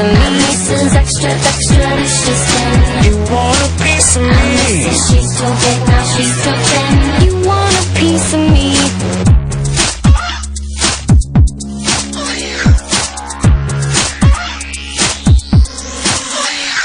of me? Mrs. Extra, extra, delicious thing. You want a piece of me? She's too big, now she's too thin. You want a piece of me?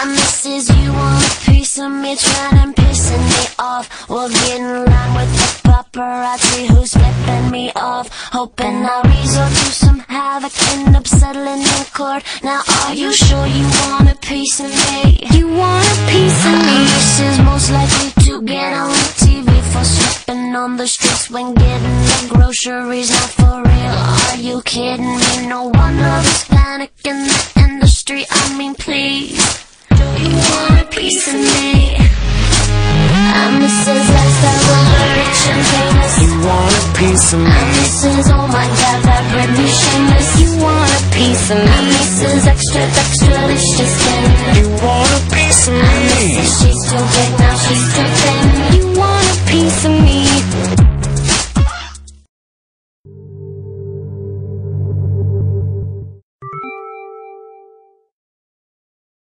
I'm Mrs. You want a piece of me, trying and pissing me off. We'll get in line with the paparazzi who's flipping me off. Hoping I'll resort Now, are you sure you want a piece of me? You want a piece of me? This is most likely to get on the TV for slipping on the streets when getting the groceries. Not for real, are you kidding me? No wonder there's panic piece of me. This oh my god, that red me shameless. You want a piece of me. This is extra, extra delicious. You want a piece of me. She's too big now, she's too